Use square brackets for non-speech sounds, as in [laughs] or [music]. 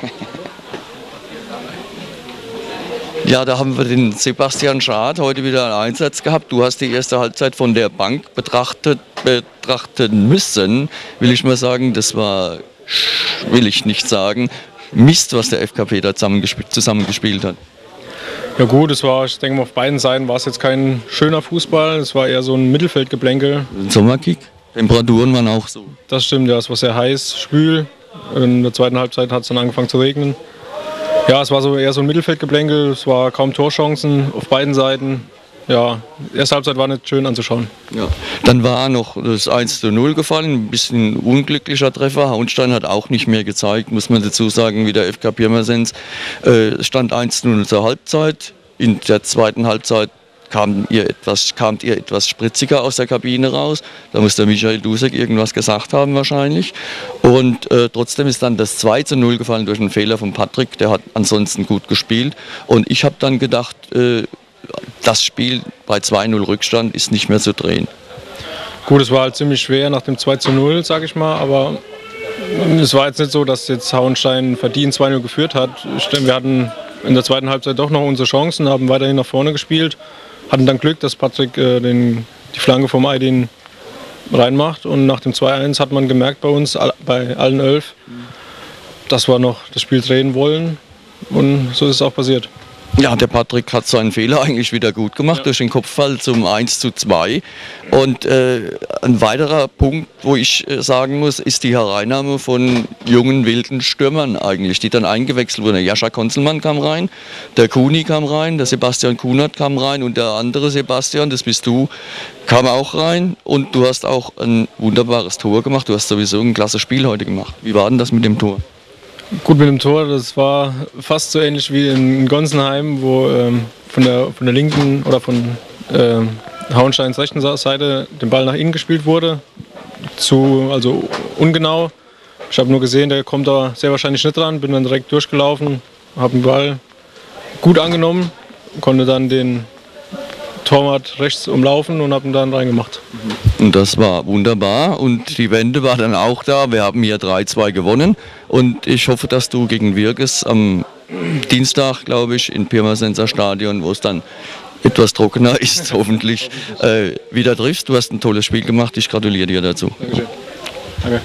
[laughs] Ja, da haben wir den Sebastian Schad heute wieder einen Einsatz gehabt. Du hast die erste Halbzeit von der Bank betrachtet, betrachten müssen. Will ich mal sagen, das war, will ich nicht sagen, Mist, was der FKP da zusammengespielt hat. Ja gut, es war, ich denke mal, auf beiden Seiten war es jetzt kein schöner Fußball. Es war eher so ein Mittelfeldgeplänkel. Ein Sommerkick. Temperaturen waren auch so. Das stimmt, ja, es war sehr heiß, schwül. In der zweiten Halbzeit hat es dann angefangen zu regnen. Ja, es war so eher so ein Mittelfeldgeplänkel, es war kaum Torchancen auf beiden Seiten. Ja, die erste Halbzeit war nicht schön anzuschauen. Ja. Dann war noch das 1 zu 0 gefallen, ein bisschen unglücklicher Treffer. Hauenstein hat auch nicht mehr gezeigt, muss man dazu sagen, wie der FK Pirmasens. Äh, stand 1 zu 0 zur Halbzeit. In der zweiten Halbzeit kam ihr etwas, kamt ihr etwas spritziger aus der Kabine raus. Da muss der Michael Dusek irgendwas gesagt haben wahrscheinlich. Und äh, trotzdem ist dann das 2 zu 0 gefallen durch einen Fehler von Patrick. Der hat ansonsten gut gespielt. Und ich habe dann gedacht, äh, das Spiel bei 2-0 Rückstand ist nicht mehr zu drehen. Gut, es war halt ziemlich schwer nach dem 2 zu 0, sage ich mal, aber es war jetzt nicht so, dass jetzt Hauenstein verdient 2-0 geführt hat. Wir hatten in der zweiten Halbzeit doch noch unsere Chancen, haben weiterhin nach vorne gespielt hatten dann Glück, dass Patrick äh, den, die Flanke vom Aydin reinmacht. Und nach dem 2-1 hat man gemerkt bei uns, bei allen elf, dass wir noch das Spiel drehen wollen. Und so ist es auch passiert. Ja, der Patrick hat seinen Fehler eigentlich wieder gut gemacht ja. durch den Kopfball zum 1 zu 2. Und äh, ein weiterer Punkt, wo ich äh, sagen muss, ist die Hereinnahme von jungen wilden Stürmern eigentlich, die dann eingewechselt wurden. Jascha Konzelmann kam rein, der Kuni kam rein, der Sebastian Kunert kam rein und der andere Sebastian, das bist du, kam auch rein. Und du hast auch ein wunderbares Tor gemacht. Du hast sowieso ein klasse Spiel heute gemacht. Wie war denn das mit dem Tor? Gut mit dem Tor, das war fast so ähnlich wie in Gonsenheim, wo ähm, von, der, von der linken oder von ähm, Hauensteins rechten Seite den Ball nach innen gespielt wurde. Zu, also ungenau. Ich habe nur gesehen, der kommt da sehr wahrscheinlich nicht dran, bin dann direkt durchgelaufen, habe den Ball gut angenommen, konnte dann den Torwart rechts umlaufen und habe ihn dann reingemacht. Und das war wunderbar und die Wende war dann auch da. Wir haben hier 3-2 gewonnen und ich hoffe, dass du gegen Wirges am Dienstag, glaube ich, in Pirmasenser Stadion, wo es dann etwas trockener [laughs] ist, hoffentlich äh, wieder triffst. Du hast ein tolles Spiel gemacht. Ich gratuliere dir dazu. Dankeschön. Danke.